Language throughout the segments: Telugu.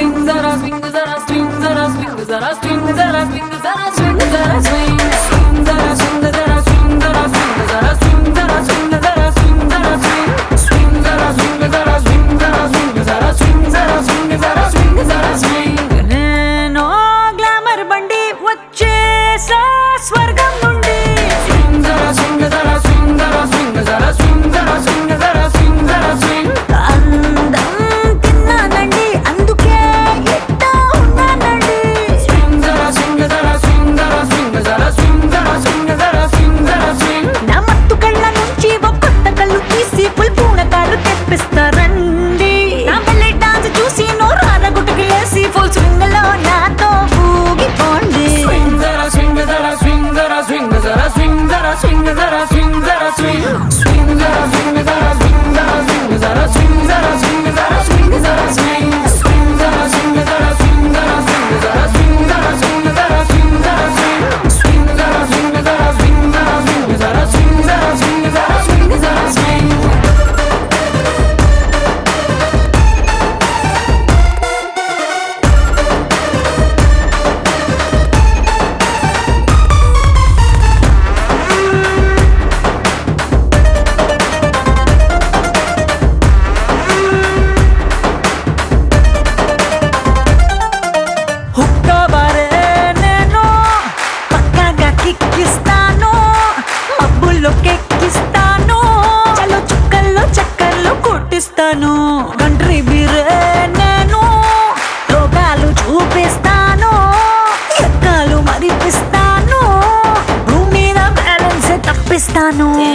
swing, zara, swing, zara, swing, zara, swing, zara, swing, zara, swing, zara, swing, zara, swing. swing, that I swing, that I swing, swing, that I swing. hermano.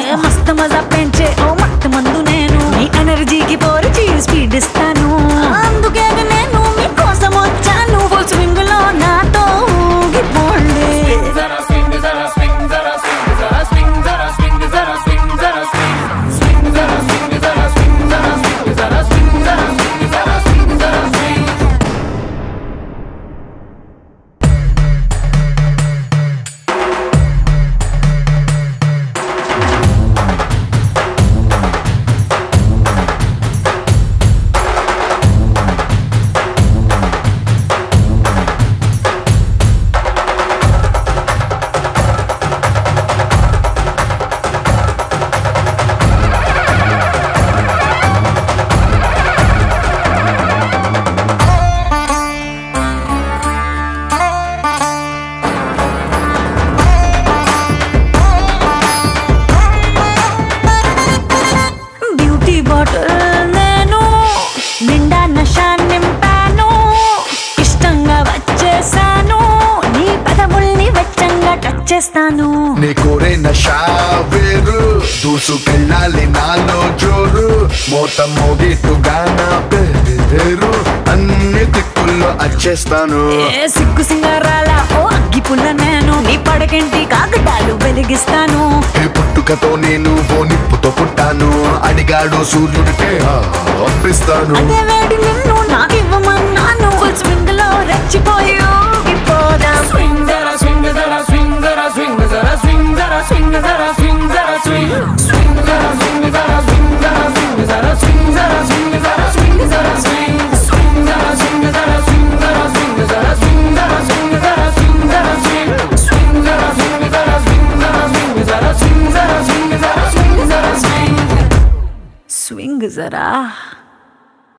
చేశాను నీ కోరిన షావేరు దూసుకెళ్ళాలి నాలో జోరు మోత మోగిట్టుగా నా పేరు అన్ని దిక్కుల్లో అచ్చేస్తాను. ఏ సిగ్గు సింగారాల ఓ అగ్గి పుల్ల నేను నీ పడకంటి కాకటాలు వెలిగిస్తాను. ఈ పుట్టుకతో నేను ఓ నిప్పుతో పుట్టాను అడిగాడు సూర్యుడికే అప్పిస్తాను. అదే వేడి నిన్ను స్వింగ్లో రెచ్చిపోయి పోదాం visitor.